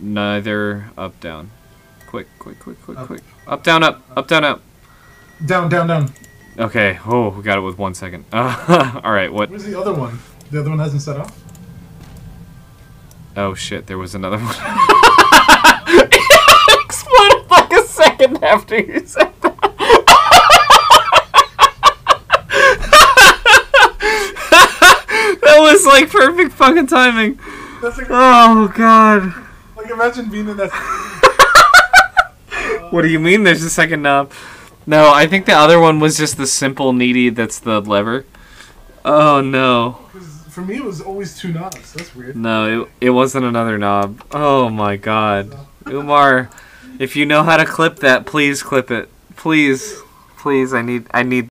Neither up, down. Quick, quick, quick, quick, Up. quick. Up, down, up, up, down, up. Down, down, down. Okay. Oh, we got it with one second. Uh, all right. What? Where's the other one? The other one hasn't set off? Oh shit! There was another one. it Exploded like a second after you said that. that was like perfect fucking timing. That's like, Oh god. Like imagine being in that. What do you mean? There's a second knob? No, I think the other one was just the simple needy. That's the lever. Oh no. for me, it was always two knobs. That's weird. No, it, it wasn't another knob. Oh my god. Umar, if you know how to clip that, please clip it. Please. Please, I need I need